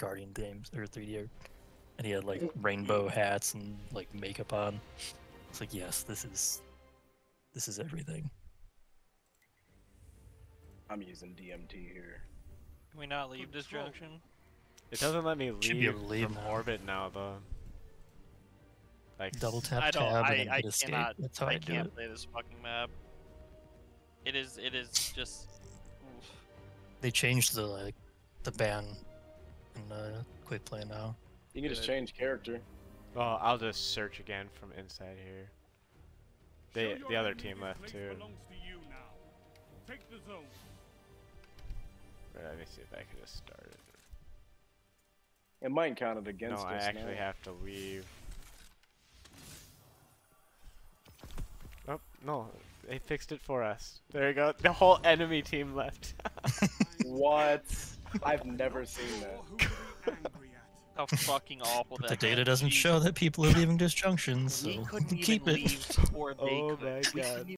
Guardian games or 3D, and he had like rainbow hats and like makeup on. It's like yes, this is this is everything. I'm using DMT here. Can we not leave Disjunction? It doesn't let me Should be able leave to leave from now. orbit now though. Like Double tap I don't. tab I, and then I escape. cannot. That's how I, I do can't it. play this fucking map. It is. It is just. oof. They changed the like the ban in quick play now. You can just change character. Well, I'll just search again from inside here. They, the other team left too. Take the zone. Right, let me see if I can just start it. It might count it against No, against I actually now. have to leave. Oh, no. They fixed it for us. There you go. The whole enemy team left. What? I've never seen that. How fucking awful But that. the data doesn't Jesus. show that people are leaving disjunctions, so keep it. leave, or they Oh my God. even